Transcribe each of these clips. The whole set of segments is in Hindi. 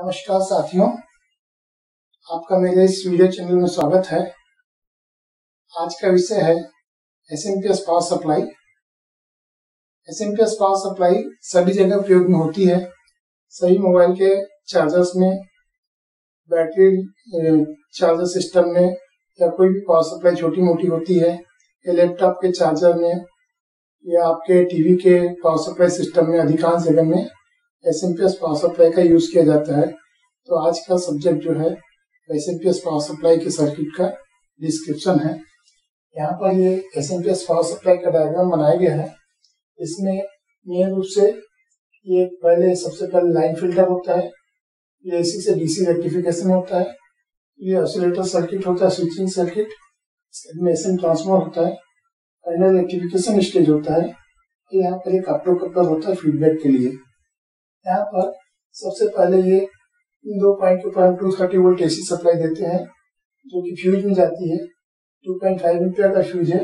नमस्कार साथियों, आपका मेरे इस वीडियो चैनल में स्वागत है। आज का विषय है S M P S power supply S M P S power supply सभी जगह उपयोग में होती है। सभी मोबाइल के चार्जर्स में बैटरी चार्जर सिस्टम में या कोई भी पावर सप्लाई छोटी मोटी होती है, या लैपटॉप के चार्जर में या आपके टीवी के पावर सप्लाई सिस्टम में अधिकांश जगह में। S M P S power supply का यूज़ किया जाता है। तो आज का सब्जेक्ट जो है S M P S power supply के सर्किट का डिस्क्रिप्शन है। यहाँ पर ये S M P S power supply का डायग्राम बनाया गया है। इसमें मेन रूप से ये पहले सबसे पहले लाइन फ़िल्टर होता है ये एसी से डीसी रेक्टिफिकेशन होता है ये ऑसिलेटर सर्किट होता है स्विचिंग सर्किट इसमें एस ट्रांसफॉर्मर होता है फाइनल रेक्टिफिकेशन स्टेज होता है। यहाँ पर एक अपलो कपलर होता है फीडबैक के लिए। यहाँ पर सबसे पहले ये दो पॉइंट ऊपर हम two thirty volt AC supply देते हैं, जो कि फ्यूज में जाती है। टू पॉइंट फाइव एम्पियर का फ्यूज है।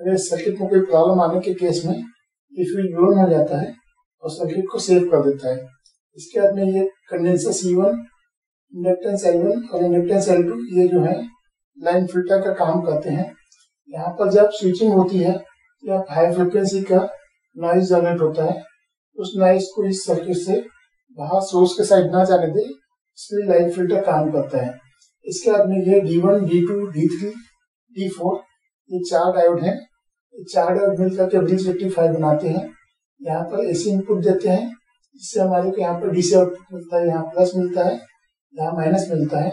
अगर सर्किट में कोई प्रॉब्लम आने के केस में, ये फ्यूज ब्लोन हो जाता है और सर्किट को सेव कर देता है। इसके बाद में ये condenser C one inductance L one और इंडक्टेंस एल टू ये जो है लाइन फ़िल्टर का काम करते हैं। यहाँ पर जब स्विचिंग होती है या हाई फ्रिक्वेंसी का नॉइज़ जनरेट होता है। उस नाइस को इस सर्किट से बाहर सोर्स के साइड ना जाने दे, इसलिए लाइन फ़िल्टर काम करता है। इसके बाद में ये D one D two D three D four ये चार डायोड हैं। ये चार डायोड मिलकर के ब्रिज रेक्टिफायर बनाते हैं। यहाँ पर एसी इनपुट देते हैं, जिससे हमारे को यहाँ पर डीसी आउटपुट मिलता है, यहाँ प्लस मिलता है, यहाँ माइनस मिलता है।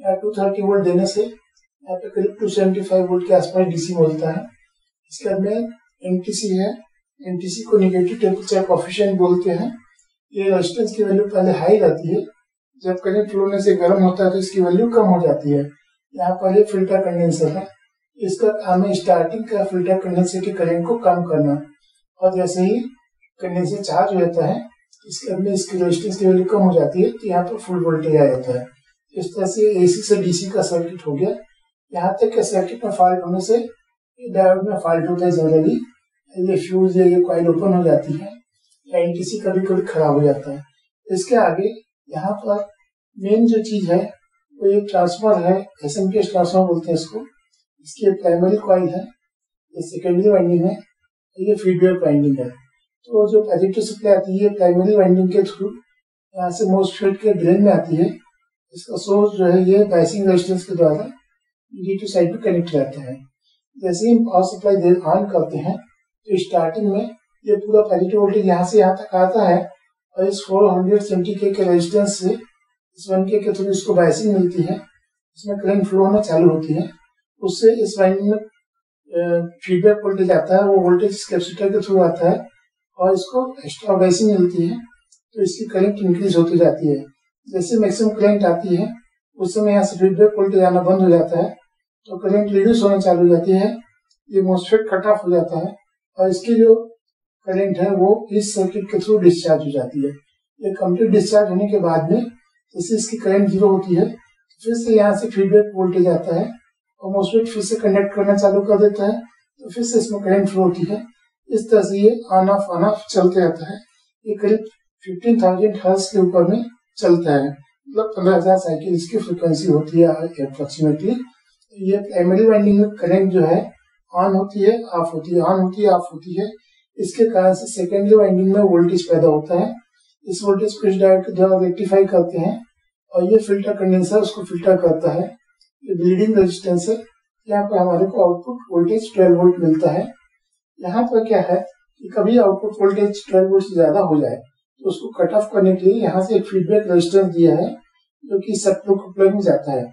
यहाँ टू थर्टी वोल्ट देने से यहाँ पे करीब टू सेवेंटी फाइव वोल्ट के आसपास डीसी मिलता है। इसके बाद में एनटीसी है एनटीसी को निगेटिव टेम्परेचर कॉफिशियंट बोलते हैं। ये रेजिस्टेंस की वैल्यू पहले हाई रहती है। जब फ्लो होने से गर्म होता है तो इसकी वैल्यू कम हो जाती है। यहाँ ये फ़िल्टर कंडेंसर है। इसका काम है स्टार्टिंग का फ़िल्टर कंडेंसर के करंट को कम करना। और जैसे ही कंडेंसर चार्ज हो जाता है, इसके अंदर इसकी रेजिस्टेंस की वैल्यू कम हो जाती है। तो यहाँ पर फुल वोल्टेज आ जाता है। इस तरह से एसी से डीसी का सर्किट हो गया। यहाँ तक के सर्किट में फॉल्ट होने से डायोड में फॉल्ट होता है जनरली ये फ्यूज है ये कॉइल ओपन हो जाती है, या एनटीसी कभी कभी खराब हो जाता है। इसके आगे यहाँ पर मेन जो चीज़ है, वो ये ट्रांसफ़र है एस एम पी ट्रांसफ़र बोलते हैं इसको। इसकी प्राइमरी कॉइल है, ये सेकेंडरी वाइंडिंग है ये फीडबैक वाइंडिंग है। तो जो पॉजिटिव सप्लाई आती है, ये प्राइमरी वाइंडिंग के थ्रू यहाँ से मोस्टफेट के ड्रेन में आती है। इसका सोर्स जो है, ये बाइसिंग रेजिस्टेंस के द्वारा नेगेटिव साइड पे कनेक्ट रहता है। जैसे ही पावर सप्लाई ऑन करते हैं तो स्टार्टिंग में ये पूरा पॉजिटिव वोल्टेज यहाँ से यहाँ तक आता है और इस 400 सेंटी के के रेजिस्टेंस से इस वन के के थ्रू इसको बाइसिंग मिलती है, इसमें करंट फ्लो होना चालू होती है। उससे इस वाइंडिंग में फीडबैक वोल्टेज आता है, वो वोल्टेज इस कैपेसिटर के थ्रू आता है और इसको एक्स्ट्रा बाइसिंग मिलती है तो इसकी करंट इंक्रीज होती जाती है। जैसे मैक्सिमम करंट आती है, उस समय यहाँ से फीडबैक वोल्टेज आना बंद हो जाता है तो करंट रिड्यूस होना चालू हो जाती है, ये मोस्फेट कट ऑफ़ हो जाता है और इसकी जो करंट है वो इस सर्किट के थ्रू डिस्चार्ज हो जाती है। ये कंप्लीट डिस्चार्ज होने के बाद में जैसे इसकी करंट ज़ीरो होती है, फिर से यहाँ से फीडबैक वोल्टेज आता है और मोस्फेट फिर से कनेक्ट करना चालू कर देता है तो फिर से इसमें करंट फ्लो होती है। इस तरह से ये ऑन ऑफ़ ऑन ऑफ़ चलते रहता है। ये करीब फिफ्टीन थाउज़ेंड हर्स के ऊपर में चलता है। मतलब पंद्रह हज़ार साइकिल इसकी फ्रिक्वेंसी होती है अप्रोक्सीमेटली ये प्राइमरी वाइंडिंग में जो है ऑन होती है ऑफ़ होती है ऑन होती है ऑफ़ होती है। इसके कारण से सेकेंडरी वाइंडिंग में वोल्टेज पैदा होता है। इस वोल्टेज को इस डायोड के द्वारा रेक्टिफाई करते हैं, और ये फ़िल्टर कंडेंसर उसको फ़िल्टर करता है, ये ब्लीडिंग रेजिस्टेंस है, यहाँ पर हमारे को आउटपुट वोल्टेज 12 वोल्ट मिलता है। यहाँ पर क्या है कि कभी आउटपुट वोल्टेज 12 वोल्ट से ज़्यादा हो जाए तो उसको कट ऑफ़ करने के लिए यहाँ से एक फीडबैक रेजिस्टेंस दिया है, जो कि सब कपलर में जाता है।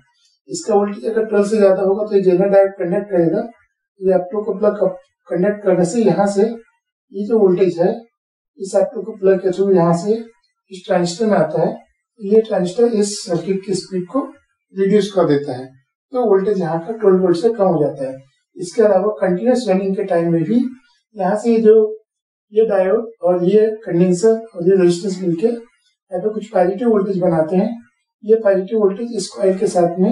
इसका वोल्टेज अगर ट्वेल्व से ज़्यादा होगा तो ये जेनर डायोड कंडक्ट करेगा ये ऑप्टो कपलर कनेक्ट करने से यहाँ से ये जो वोल्टेज है, इस ऑप्टो कपलर के थ्रू यहाँ से इस ट्रांजिस्टर में आता है, ये ट्रांजिस्टर इस सर्किट की स्पीड को रिड्यूस कर देता है। तो वोल्टेज यहाँ का ट्वेल्व वोल्ट से कम हो जाता है। इसके अलावा कंटिन्यूस रनिंग के टाइम में भी यहाँ से जो, ये डायोड और ये कंडेंसर और ये रेजिस्टेंस मिलके यहाँ पे कुछ पॉजिटिव वोल्टेज बनाते हैं। ये पॉजिटिव वोल्टेज इस कॉइल के साथ में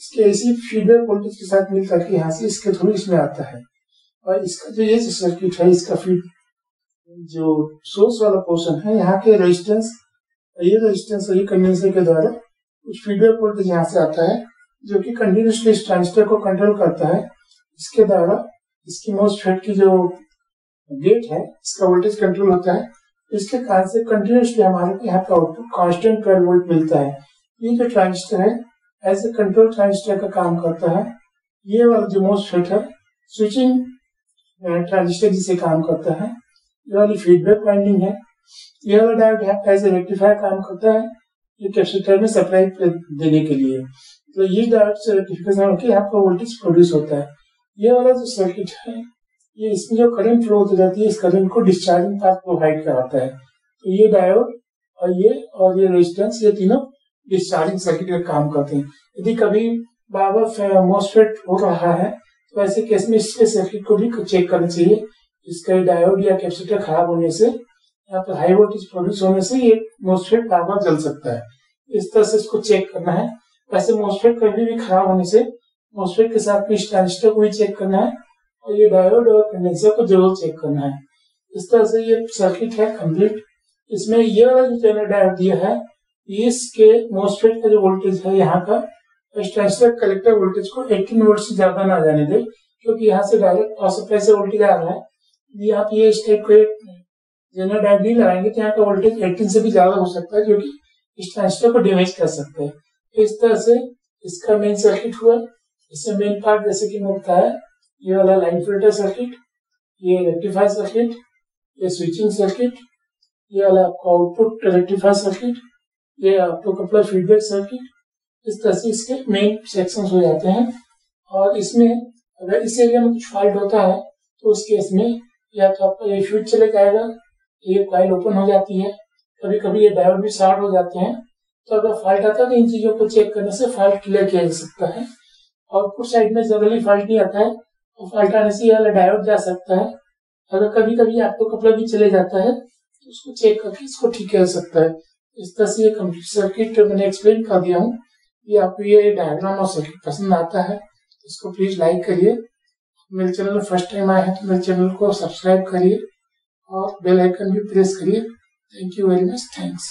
इसके ऐसी फीडबैक वोल्टेज के साथ मिल करके यहाँ से इसके थ्रू इसमें आता है। और इसका जो ये सर्किट है, इसका फ़ीड जो सोर्स वाला पोर्शन है, यहाँ के रेजिस्टेंस ये रेजिस्टेंस ये कंडेंसर के द्वारा कुछ फीडबैक वोल्टेज यहाँ से आता है, जो कि कंटिन्यूसली इस ट्रांजिस्टर को कंट्रोल करता है। इसके द्वारा इसकी मोस्ट की जो गेट है, इसका वोल्टेज कंट्रोल होता है। इसके कारण से कंटिन्यूसली हमारे यहाँ का आउटपुट कांस्टेंट 12 वोल्ट मिलता है। ये जो ट्रांजिस्टर है एज ए कंट्रोल ट्रांजिस्टर का काम करता है। ये वाला जो मोस्टफेट है स्विचिंग ट्रांजिस्टर जिसे काम करता है, ये वाली फीडबैक वाइंडिंग है। ये वाला डायोड एज ए रेक्टिफायर काम करता है, ये कैपेसिटर में सप्लाई देने के लिए। तो ये डायोड से रेक्टिफिकेशन होकर आपका वोल्टेज प्रोड्यूस होता है। ये वाला जो सर्किट है, ये इसमें जो करंट फ्लो हो जाती है, इस करंट को डिस्चार्जिंग पाथ प्रोवाइड कराता है। तो ये डायोड और ये और ये रेजिस्टेंस ये तीनों डिस्चार्जिंग सर्किट का काम करते हैं। यदि कभी बाबा हो रहा है तो ऐसे केस में इसके सर्किट को भी चेक करना चाहिए। इसका डायोड या कैपेसिटर खराब होने से, या फिर हाई वोल्टेज प्रोड्यूस होने से ये मोस्फेट बार बार जल सकता है। इस तरह से इसको चेक करना है। वैसे मोस्फेट कभी भी खराब होने से मोस्फेट के साथ में ट्रांजिस्टर को भी चेक करना है और ये डायोड और कंडेंसर को ज़रूर चेक करना है। इस तरह से ये सर्किट है कंप्लीट इसमें यह जो डायोड दिया है इसके मोस्फेट का जो वोल्टेज है, यहाँ का ट्रांजिस्टर कलेक्टर वोल्टेज को 18 वोल्ट से ज़्यादा ना जाने दे, क्योंकि यहाँ से डायरेक्ट पावर सप्लाई से वोल्टेज आ रहा है। यदि आप ये स्टेप को जनरल डायोड नहीं लगाएँगे तो यहाँ का वोल्टेज 18 से भी ज़्यादा हो सकता है, जो कि इस ट्रांजिस्टर को डैमेज कर सकते हैं। इस तरह से इसका मेन सर्किट हुआ। इससे मेन पार्ट जैसे कि मैं है ये वाला लाइन फ़िल्टर सर्किट ये रेक्टिफायर सर्किट ये स्विचिंग सर्किट ये वाला आपका आउटपुट रेक्टिफायर सर्किट ये आपको कपलर फीडबैक सर्किट इस तरह से इसके मेन सेक्शन हो जाते हैं। और इसमें अगर इस एरिया में कुछ फॉल्ट होता है तो उस केस में या तो आपका ये फ्यूज चले जाएगा, ये कॉइल ओपन हो जाती है कभी कभी ये डायोड भी शॉर्ट हो जाते हैं। तो अगर फॉल्ट आता है तो इन चीज़ों को चेक करने से फॉल्ट क्लियर किया जा सकता है। और आउटपुट साइड में जनरली फॉल्ट नहीं आता है और फॉल्ट आने से ये डायोड जा सकता है। अगर कभी कभी आपको कपड़ा भी चले जाता है तो उसको चेक करके इसको ठीक कर सकता है। इस तरह से ये सर्किट मैंने एक्सप्लेन कर दिया हूँ। ये आपको ये डायग्राम और सर्किट पसंद आता है, इसको प्लीज़ लाइक करिए। मेरे चैनल में फ़र्स्ट टाइम आए हैं तो मेरे चैनल को सब्सक्राइब करिए और बेल आइकन भी प्रेस करिए। Thank you very much thanks